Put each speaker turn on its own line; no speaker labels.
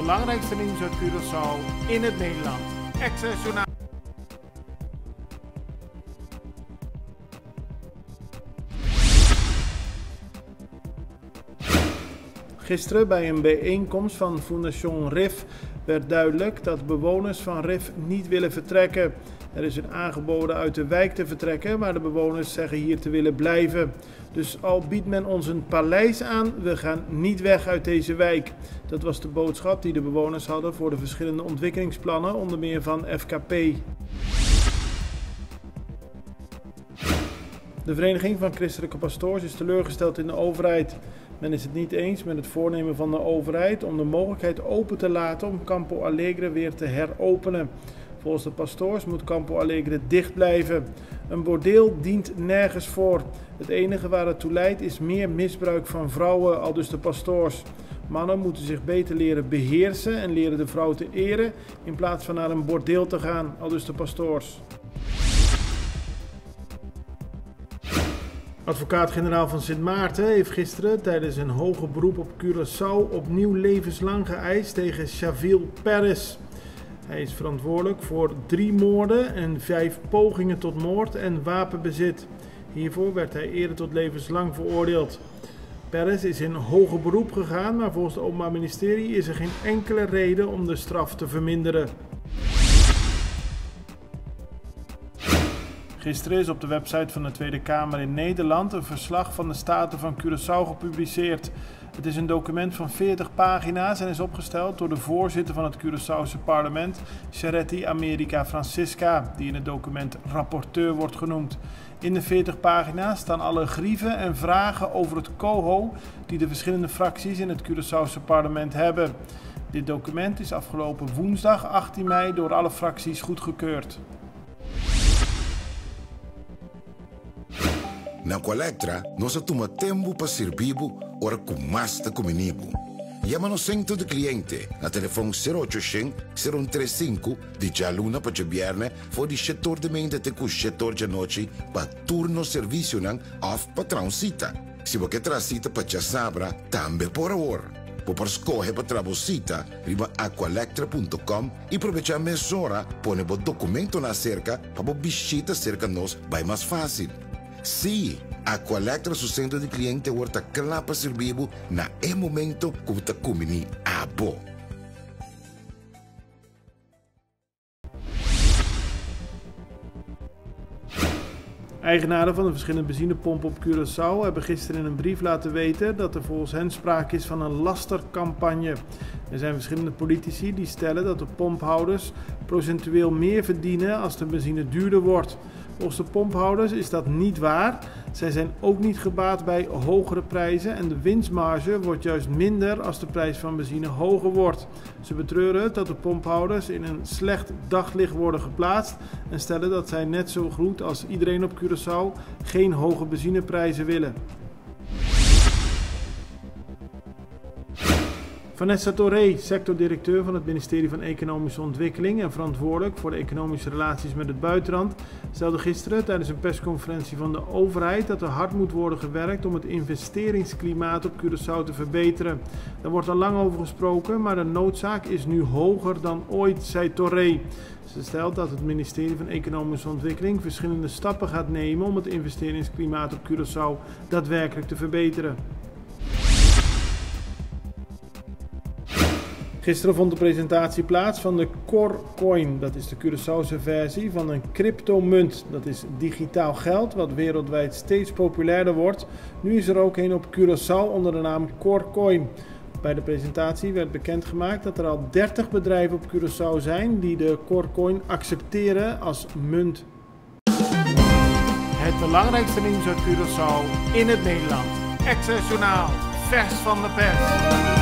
belangrijkste nieuws uit Curaçao in het Nederland. Access Gisteren bij een bijeenkomst van Fondation RIF werd duidelijk dat bewoners van RIF niet willen vertrekken. Er is een aangeboden uit de wijk te vertrekken, maar de bewoners zeggen hier te willen blijven. Dus al biedt men ons een paleis aan, we gaan niet weg uit deze wijk. Dat was de boodschap die de bewoners hadden voor de verschillende ontwikkelingsplannen, onder meer van FKP. De Vereniging van Christelijke Pastoors is teleurgesteld in de overheid. Men is het niet eens met het voornemen van de overheid om de mogelijkheid open te laten om Campo Alegre weer te heropenen. Volgens de pastoors moet Campo Alegre dicht blijven. Een bordeel dient nergens voor. Het enige waar het toe leidt is meer misbruik van vrouwen, al dus de pastoors. Mannen moeten zich beter leren beheersen en leren de vrouw te eren in plaats van naar een bordeel te gaan, al dus de pastoors. Advocaat-generaal van Sint Maarten heeft gisteren tijdens een hoger beroep op Curaçao opnieuw levenslang geëist tegen Chavil Perez. Hij is verantwoordelijk voor drie moorden en vijf pogingen tot moord en wapenbezit. Hiervoor werd hij eerder tot levenslang veroordeeld. Perez is in hoger beroep gegaan, maar volgens het Openbaar Ministerie is er geen enkele reden om de straf te verminderen. Gisteren is op de website van de Tweede Kamer in Nederland een verslag van de Staten van Curaçao gepubliceerd. Het is een document van 40 pagina's en is opgesteld door de voorzitter van het Curaçaose parlement, Charetti America Francisca, die in het document rapporteur wordt genoemd. In de 40 pagina's staan alle grieven en vragen over het COHO die de verschillende fracties in het Curaçaose parlement hebben. Dit document is afgelopen woensdag 18 mei door alle fracties goedgekeurd.
Na Colectra, nós tomamos tempo para servir ora com mais de comunibo. Llama no centro de cliente na telefone 0800 035 de jaluna para viernes voor die setor de mente te com setor de noite para turno serviço nan off para transita. Se você transita para sabra, também por hora. Por escolher para trabalhar, riba aqualectra.com e aproveitar a mesura, põe o documento na cerca para visita cerca nós vai mais fácil. Sim, a Aqualectra su centro de cliente wordt klapa servibo na e momento como ta kumini abo.
Eigenaren van de verschillende benzinepompen op Curaçao hebben gisteren in een brief laten weten dat er volgens hen sprake is van een lastercampagne. Er zijn verschillende politici die stellen dat de pomphouders procentueel meer verdienen als de benzine duurder wordt. Volgens de pomphouders is dat niet waar. Zij zijn ook niet gebaat bij hogere prijzen en de winstmarge wordt juist minder als de prijs van benzine hoger wordt. Ze betreuren dat de pomphouders in een slecht daglicht worden geplaatst en stellen dat zij net zo goed als iedereen op Curaçao geen hoge benzineprijzen willen. Vanessa Torre, sectordirecteur van het ministerie van Economische Ontwikkeling en verantwoordelijk voor de economische relaties met het buitenland, stelde gisteren tijdens een persconferentie van de overheid dat er hard moet worden gewerkt om het investeringsklimaat op Curaçao te verbeteren. Daar wordt al lang over gesproken, maar de noodzaak is nu hoger dan ooit, zei Torre. Ze stelt dat het ministerie van Economische Ontwikkeling verschillende stappen gaat nemen om het investeringsklimaat op Curaçao daadwerkelijk te verbeteren. Gisteren vond de presentatie plaats van de Core Coin. Dat is de Curaçaose versie van een cryptomunt. Dat is digitaal geld wat wereldwijd steeds populairder wordt. Nu is er ook een op Curaçao onder de naam Core Coin. Bij de presentatie werd bekendgemaakt dat er al 30 bedrijven op Curaçao zijn die de Core Coin accepteren als munt. Het belangrijkste nieuws uit Curaçao in het Nederland. Access Journaal, vers van de pers.